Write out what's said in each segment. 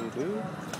you do.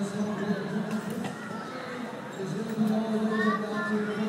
Thank you.